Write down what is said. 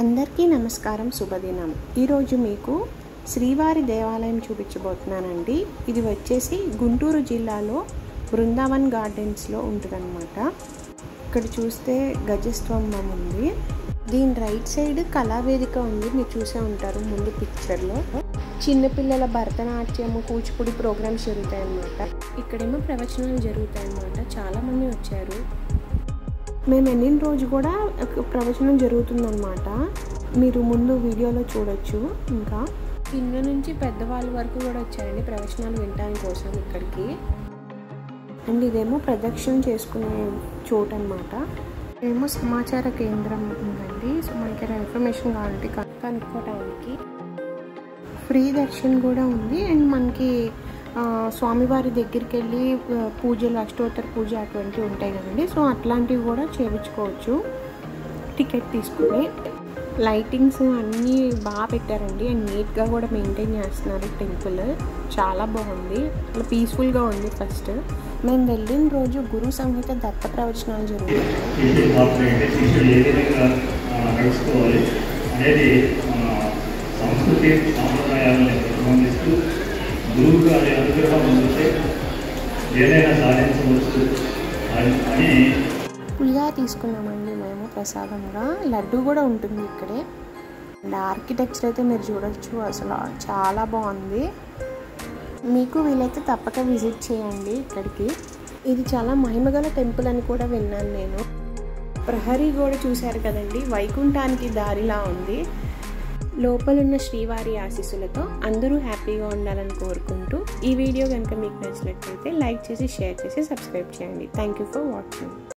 అందరికీ నమస్కారం శుభదినం. ఈరోజు మీకు శ్రీవారి దేవాలయం చూపించబోతున్నానండి. ఇది వచ్చేసి గుంటూరు జిల్లాలో బృందావన్ గార్డెన్స్లో ఉంటుందన్నమాట. ఇక్కడ చూస్తే గజస్తంభం ఉంది. దీని రైట్ సైడ్ కళావేదిక ఉంది. మీరు చూసే ఉంటారు ముందు పిక్చర్లో. చిన్నపిల్లల భరతనాట్యము కూచిపూడి ప్రోగ్రామ్స్ జరుగుతాయి అన్నమాట ఇక్కడేమో ప్రవచనాలు జరుగుతాయి అన్నమాట చాలామంది వచ్చారు. మేము వెళ్ళిన రోజు కూడా ప్రవచనం జరుగుతుందన్నమాట. మీరు ముందు వీడియోలో చూడొచ్చు ఇంకా. చిన్న నుంచి పెద్దవాళ్ళ వరకు కూడా వచ్చారండి ప్రవచనాలు వినడానికి కోసం ఇక్కడికి. అండ్ ఇదేమో ప్రదక్షిణ చేసుకునే చోటు అనమాట ఏమో సమాచార కేంద్రం ఉందండి. సో మనకి ఇన్ఫర్మేషన్ కావాలంటే కను- కనుక్కోవడానికి ఫ్రీ దర్శన్ కూడా ఉంది. అండ్ మనకి స్వామివారి దగ్గరికి వెళ్ళి పూజలు అష్టోత్తర పూజ అటువంటివి ఉంటాయి కదండి. సో అట్లాంటివి కూడా చేయించుకోవచ్చు. టికెట్ తీసుకుని. లైటింగ్స్ అన్నీ బాగా పెట్టారండి. అండ్ నీట్గా కూడా మెయింటైన్ చేస్తున్నారు టెంపుల్. చాలా బాగుంది. చాలా పీస్ఫుల్గా ఉంది ఫస్ట్. మేము వెళ్ళిన రోజు గురు సంహిత దత్త ప్రవచనాలు జరుగుతాయి. అనేది సంస్కృతి సాంప్రదాయాలను ప్రతిబంధిస్తూ గురువు గారి అనుగ్రహం ఉంటే ఏదైనా సాధించవచ్చు. అని అని పులిగా తీసుకున్నామండి మేము ప్రసాదంగా. లడ్డు కూడా ఉంటుంది ఇక్కడే. అండ్ ఆర్కిటెక్చర్ అయితే మీరు చూడొచ్చు అసలు చాలా బాగుంది. మీకు వీలైతే తప్పక విజిట్ చేయండి ఇక్కడికి. ఇది చాలా మహిమగల టెంపుల్ అని కూడా విన్నాను నేను. ప్రహరీ గోడ చూశారు కదండి వైకుంఠానికి దారిలా ఉంది. లోపలున్న శ్రీవారి ఆశీస్సులతో అందరూ హ్యాపీగా ఉండాలని కోరుకుంటూ ఈ వీడియో కనుక మీకు నచ్చినట్లయితే లైక్ చేసి షేర్ చేసి సబ్స్క్రైబ్ చేయండి. Thank you for watching